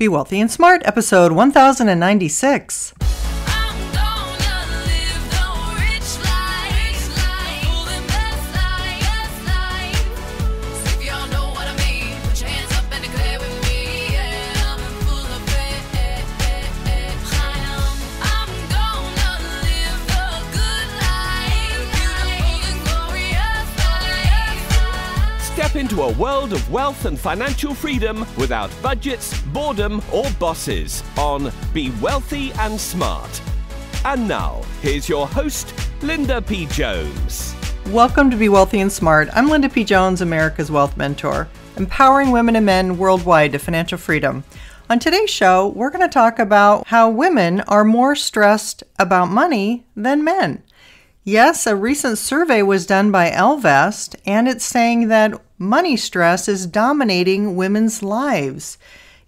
Be Wealthy and Smart, episode 1096. Step into a world of wealth and financial freedom without budgets, boredom, or bosses on Be Wealthy and Smart. And now, here's your host, Linda P. Jones. Welcome to Be Wealthy and Smart. I'm Linda P. Jones, America's Wealth Mentor, empowering women and men worldwide to financial freedom. On today's show, we're going to talk about how women are more stressed about money than men. Yes, a recent survey was done by Ellevest, and it's saying that money stress is dominating women's lives.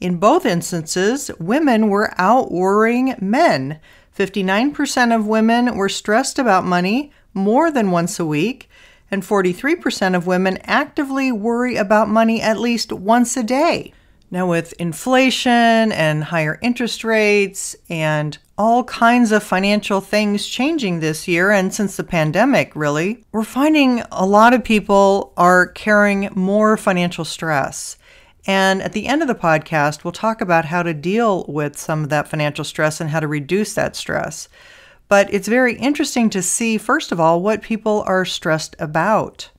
In both instances, women were out worrying men. 59% of women were stressed about money more than once a week, and 43% of women actively worry about money at least once a day. Now, with inflation and higher interest rates and all kinds of financial things changing this year and since the pandemic, really, we're finding a lot of people are carrying more financial stress. And at the end of the podcast, we'll talk about how to deal with some of that financial stress and how to reduce that stress. But it's very interesting to see, first of all, what people are stressed about.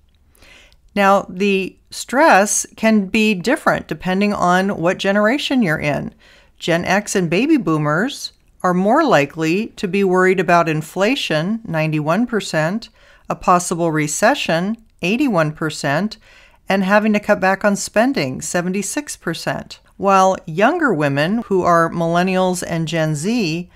Now, the stress can be different depending on what generation you're in. Gen X and baby boomers are more likely to be worried about inflation, 91%, a possible recession, 81%, and having to cut back on spending, 76%. While younger women, who are millennials and Gen Z,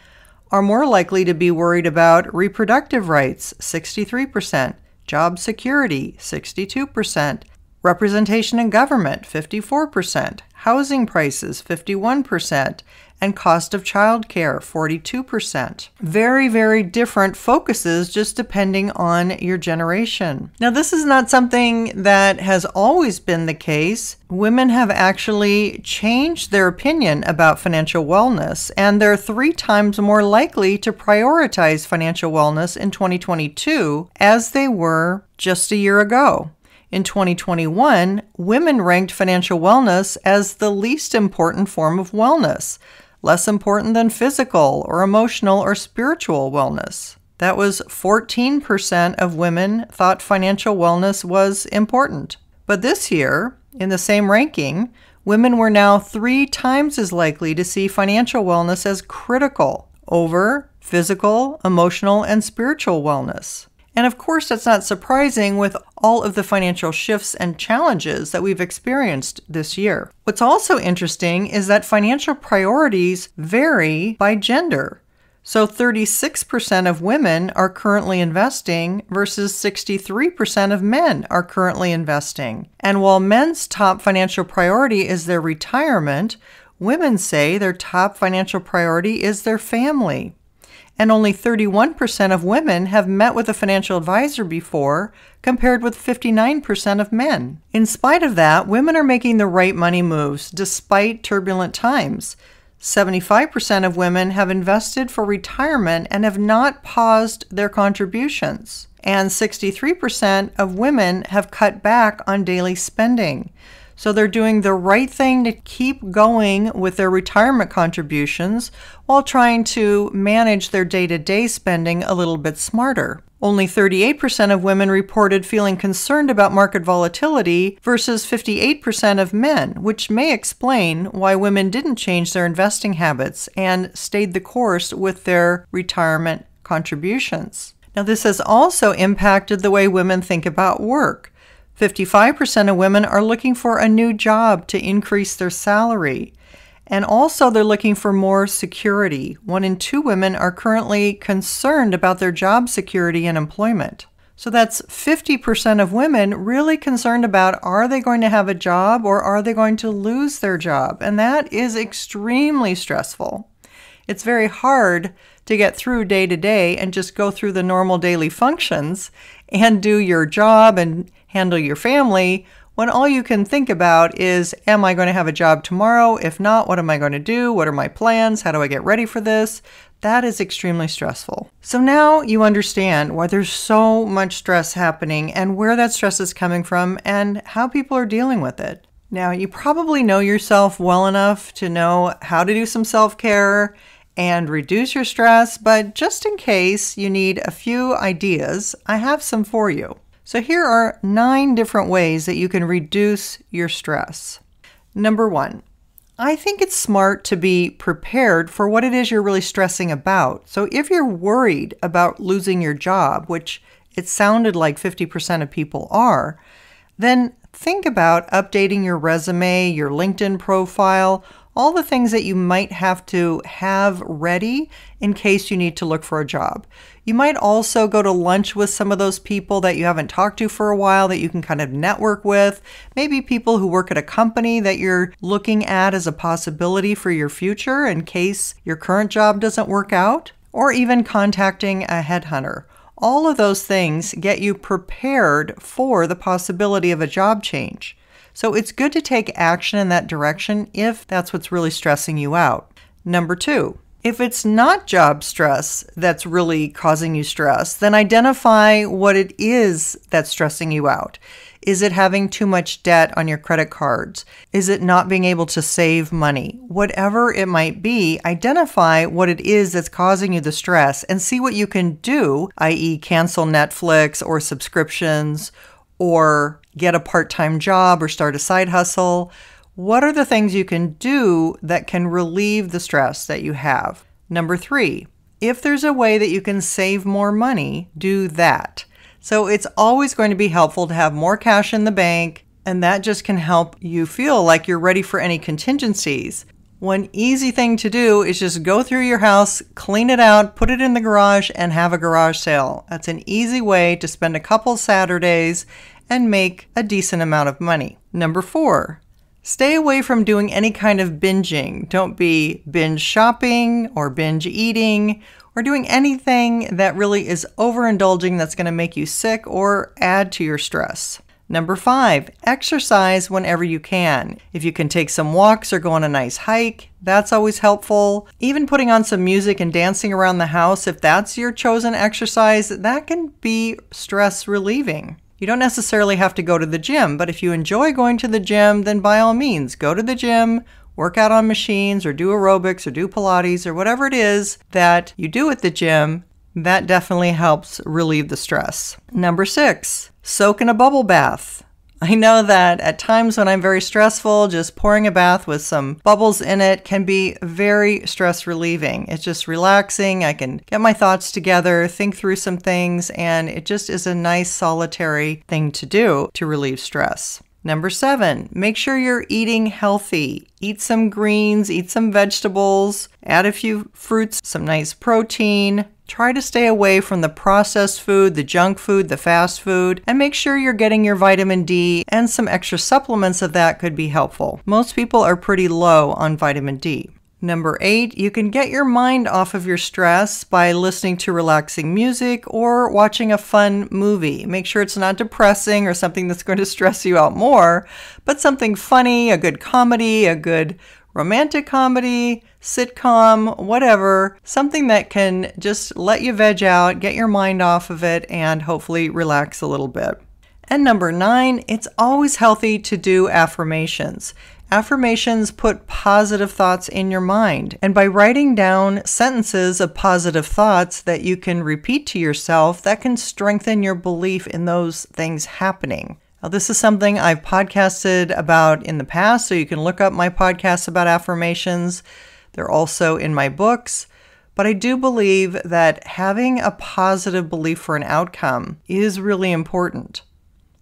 are more likely to be worried about reproductive rights, 63%, job security, 62%, representation in government, 54%, housing prices, 51%, and cost of childcare, 42%. Very, very different focuses just depending on your generation. Now, this is not something that has always been the case. Women have actually changed their opinion about financial wellness, and they're three times more likely to prioritize financial wellness in 2022 as they were just a year ago. In 2021, women ranked financial wellness as the least important form of wellness, less important than physical or emotional or spiritual wellness. That was 14% of women thought financial wellness was important. But this year, in the same ranking, women were now three times as likely to see financial wellness as critical over physical, emotional, and spiritual wellness. And of course, that's not surprising with all of the financial shifts and challenges that we've experienced this year. What's also interesting is that financial priorities vary by gender. So 36% of women are currently investing versus 63% of men are currently investing. And while men's top financial priority is their retirement, women say their top financial priority is their family and only 31% of women have met with a financial advisor before, compared with 59% of men. In spite of that, women are making the right money moves despite turbulent times. 75% of women have invested for retirement and have not paused their contributions. And 63% of women have cut back on daily spending. So they're doing the right thing to keep going with their retirement contributions while trying to manage their day to day spending a little bit smarter. Only 38% of women reported feeling concerned about market volatility versus 58% of men, which may explain why women didn't change their investing habits and stayed the course with their retirement contributions. Now, this has also impacted the way women think about work. 55% of women are looking for a new job to increase their salary. And also, they're looking for more security. One in two women are currently concerned about their job security and employment. So that's 50% of women really concerned about are they going to have a job or are they going to lose their job? And that is extremely stressful. It's very hard to get through day to day and just go through the normal daily functions and do your job and handle your family when all you can think about is, am I going to have a job tomorrow? If not, what am I going to do? What are my plans? How do I get ready for this? That is extremely stressful. So now you understand why there's so much stress happening and where that stress is coming from and how people are dealing with it. Now, you probably know yourself well enough to know how to do some self care and reduce your stress, but just in case you need a few ideas, I have some for you. So, here are nine different ways that you can reduce your stress. Number one, I think it's smart to be prepared for what it is you're really stressing about. So, if you're worried about losing your job, which it sounded like 50% of people are, then think about updating your resume, your LinkedIn profile, all the things that you might have to have ready in case you need to look for a job. You might also go to lunch with some of those people that you haven't talked to for a while that you can kind of network with. Maybe people who work at a company that you're looking at as a possibility for your future in case your current job doesn't work out, or even contacting a headhunter. All of those things get you prepared for the possibility of a job change. So it's good to take action in that direction if that's what's really stressing you out. Number two, if it's not job stress that's really causing you stress, then identify what it is that's stressing you out. Is it having too much debt on your credit cards? Is it not being able to save money? Whatever it might be, identify what it is that's causing you the stress and see what you can do, i.e., cancel Netflix or subscriptions or get a part time job or start a side hustle? What are the things you can do that can relieve the stress that you have? Number three, if there's a way that you can save more money, do that. So it's always going to be helpful to have more cash in the bank, and that just can help you feel like you're ready for any contingencies. One easy thing to do is just go through your house, clean it out, put it in the garage, and have a garage sale. That's an easy way to spend a couple Saturdays and make a decent amount of money. Number four, stay away from doing any kind of binging. Don't be binge shopping or binge eating or doing anything that really is overindulging that's going to make you sick or add to your stress. Number five, exercise whenever you can. If you can take some walks or go on a nice hike, that's always helpful. Even putting on some music and dancing around the house, if that's your chosen exercise, that can be stress relieving. You don't necessarily have to go to the gym, but if you enjoy going to the gym, then by all means, go to the gym, work out on machines, or do aerobics, or do Pilates, or whatever it is that you do at the gym. That definitely helps relieve the stress. Number six, soak in a bubble bath. I know that at times when I'm very stressful, just pouring a bath with some bubbles in it can be very stress relieving. It's just relaxing. I can get my thoughts together, think through some things, and it just is a nice solitary thing to do to relieve stress. Number seven, make sure you're eating healthy. Eat some greens, eat some vegetables, add a few fruits, some nice protein. Try to stay away from the processed food, the junk food, the fast food, and make sure you're getting your vitamin D and some extra supplements of that could be helpful. Most people are pretty low on vitamin D. Number eight, you can get your mind off of your stress by listening to relaxing music or watching a fun movie. Make sure it's not depressing or something that's going to stress you out more, but something funny, a good comedy, a good romantic comedy, sitcom, whatever, something that can just let you veg out, get your mind off of it, and hopefully relax a little bit. And number nine, it's always healthy to do affirmations. Affirmations put positive thoughts in your mind. And by writing down sentences of positive thoughts that you can repeat to yourself, that can strengthen your belief in those things happening. Now, this is something I've podcasted about in the past, so you can look up my podcasts about affirmations. They're also in my books. But I do believe that having a positive belief for an outcome is really important.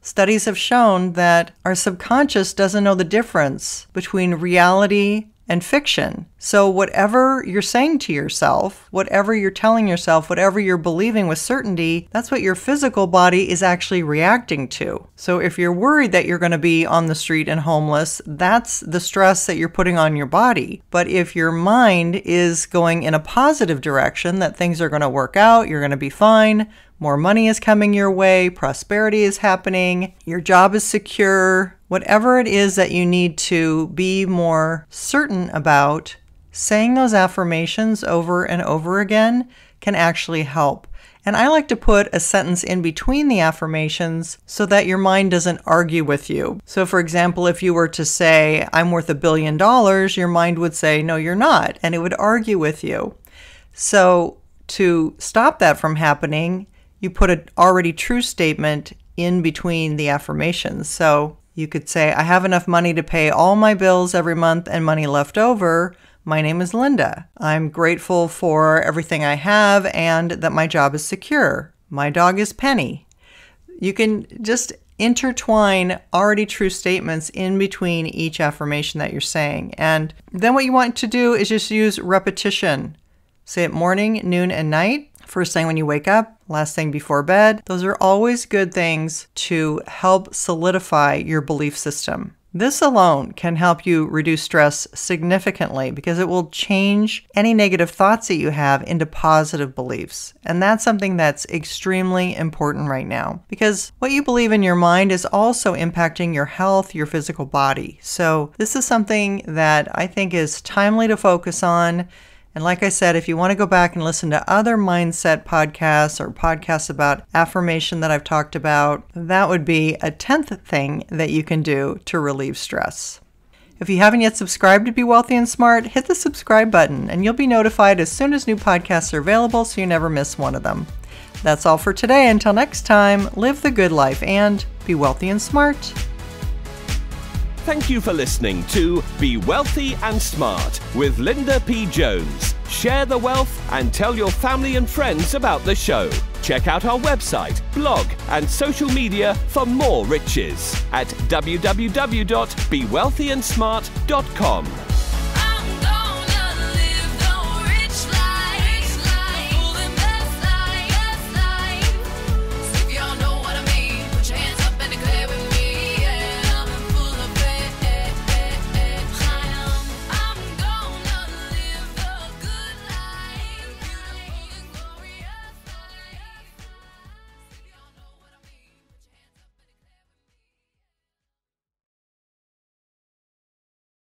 Studies have shown that our subconscious doesn't know the difference between reality and fiction. So, whatever you're saying to yourself, whatever you're telling yourself, whatever you're believing with certainty, that's what your physical body is actually reacting to. So, if you're worried that you're going to be on the street and homeless, that's the stress that you're putting on your body. But if your mind is going in a positive direction, that things are going to work out, you're going to be fine, more money is coming your way, prosperity is happening, your job is secure, whatever it is that you need to be more certain about, saying those affirmations over and over again can actually help. And I like to put a sentence in between the affirmations so that your mind doesn't argue with you. So, for example, if you were to say, I'm worth a billion dollars, your mind would say, No, you're not. And it would argue with you. So, to stop that from happening, you put an already true statement in between the affirmations. So, you could say, I have enough money to pay all my bills every month and money left over. My name is Linda. I'm grateful for everything I have and that my job is secure. My dog is Penny. You can just intertwine already true statements in between each affirmation that you're saying. And then what you want to do is just use repetition. Say it morning, noon, and night. First thing when you wake up, last thing before bed. Those are always good things to help solidify your belief system. This alone can help you reduce stress significantly because it will change any negative thoughts that you have into positive beliefs. And that's something that's extremely important right now because what you believe in your mind is also impacting your health, your physical body. So, this is something that I think is timely to focus on. And like I said, if you want to go back and listen to other mindset podcasts or podcasts about affirmation that I've talked about, that would be a 10th thing that you can do to relieve stress. If you haven't yet subscribed to Be Wealthy and Smart, hit the subscribe button and you'll be notified as soon as new podcasts are available so you never miss one of them. That's all for today. Until next time, live the good life and be wealthy and smart. Thank you for listening to Be Wealthy and Smart with Linda P. Jones. Share the wealth and tell your family and friends about the show. Check out our website, blog, and social media for more riches at www.bewealthyandsmart.com.